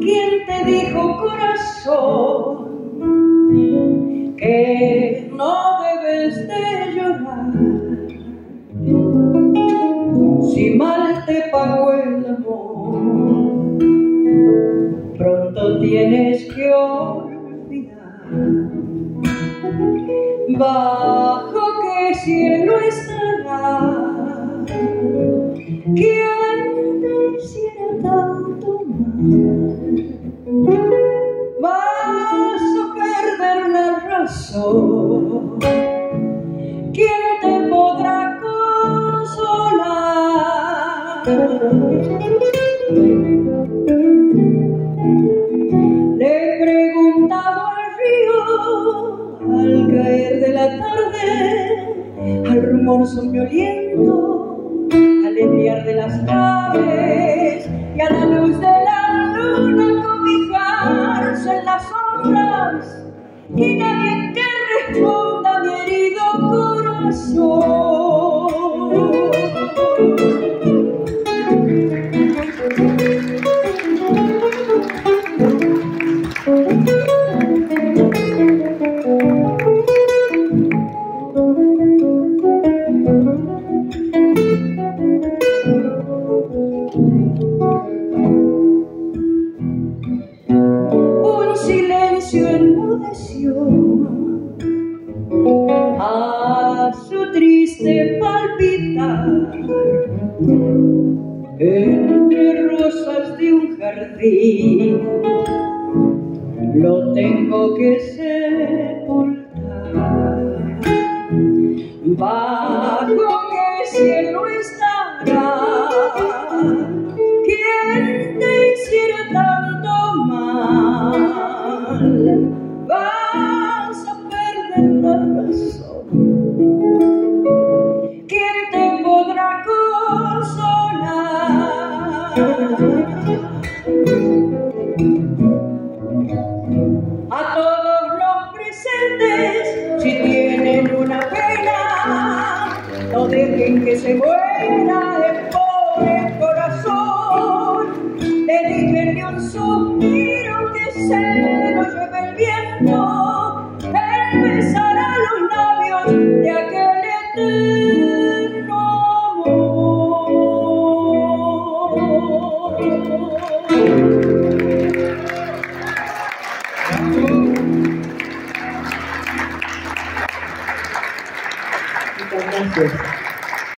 ¿Quién te dijo, corazón, que te pagó el amor, pronto tienes que olvidar. Bajo qué cielo estará, ¿quién te hiciera tanto vas a perder la razón. Le he preguntado al río al caer de la tarde, al rumor soñoliento, al enviar de las aves y a la luz de la luna cobijarse en las sombras y nadie que responda a mi herido corazón. Entre rosas de un jardín lo tengo que sepultar bajo qué cielo estará quien te hiciera tanto mal vas a perder la razón. Que se muera el pobre corazón. Dedíquenle un suspiro que se lo lleve el viento, él besará los labios de aquel eterno amor. Gracias.